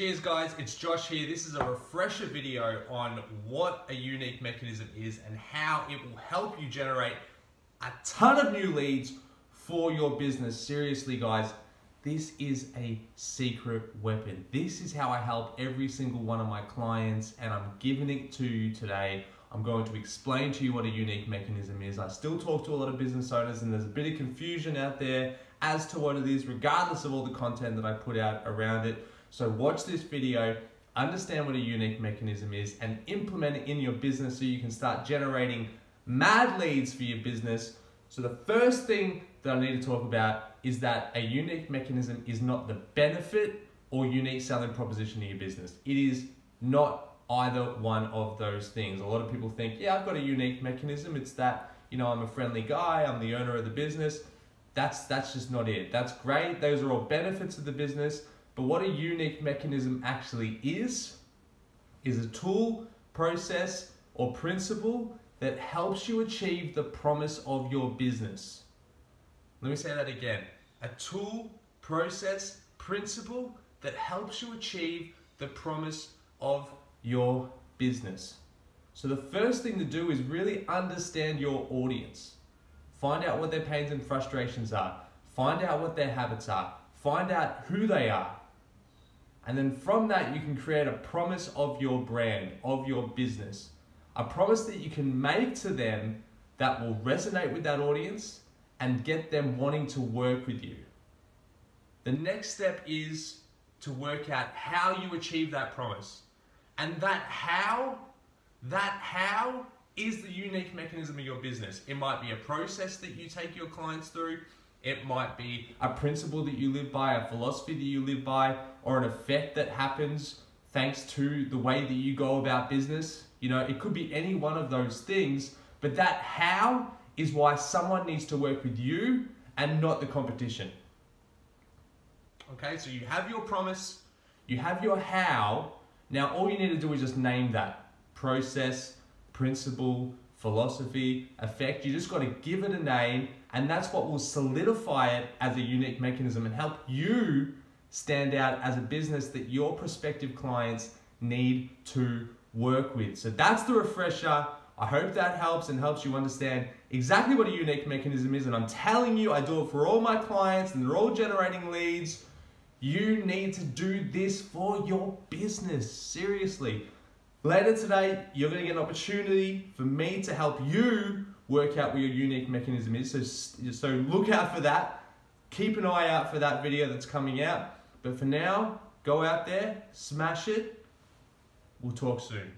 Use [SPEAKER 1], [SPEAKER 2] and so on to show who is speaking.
[SPEAKER 1] Cheers guys, it's Josh here. This is a refresher video on what a unique mechanism is and how it will help you generate a ton of new leads for your business. Seriously guys, this is a secret weapon. This is how I help every single one of my clients and I'm giving it to you today. I'm going to explain to you what a unique mechanism is. I still talk to a lot of business owners and there's a bit of confusion out there as to what it is regardless of all the content that I put out around it. So watch this video, understand what a unique mechanism is, and implement it in your business so you can start generating mad leads for your business. So the first thing that I need to talk about is that a unique mechanism is not the benefit or unique selling proposition of your business. It is not either one of those things. A lot of people think, yeah, I've got a unique mechanism. It's that, you know, I'm a friendly guy, I'm the owner of the business. That's that's just not it. That's great. Those are all benefits of the business, but what a unique mechanism actually is, is a tool, process, or principle that helps you achieve the promise of your business. Let me say that again. A tool, process, principle that helps you achieve the promise of your business. So the first thing to do is really understand your audience. Find out what their pains and frustrations are. Find out what their habits are. Find out who they are. And then from that, you can create a promise of your brand, of your business. A promise that you can make to them that will resonate with that audience and get them wanting to work with you. The next step is to work out how you achieve that promise. And that how, that how is the unique mechanism of your business. It might be a process that you take your clients through. It might be a principle that you live by, a philosophy that you live by, or an effect that happens thanks to the way that you go about business. You know, it could be any one of those things, but that how is why someone needs to work with you and not the competition. Okay, so you have your promise, you have your how. Now, all you need to do is just name that process, principle, philosophy, effect. You just got to give it a name, and that's what will solidify it as a unique mechanism and help you stand out as a business that your prospective clients need to work with. So that's the refresher. I hope that helps and helps you understand exactly what a unique mechanism is. And I'm telling you, I do it for all my clients and they're all generating leads. You need to do this for your business. Seriously. Later today, you're going to get an opportunity for me to help you work out what your unique mechanism is. So, so look out for that. Keep an eye out for that video that's coming out. But for now, go out there, smash it. We'll talk soon.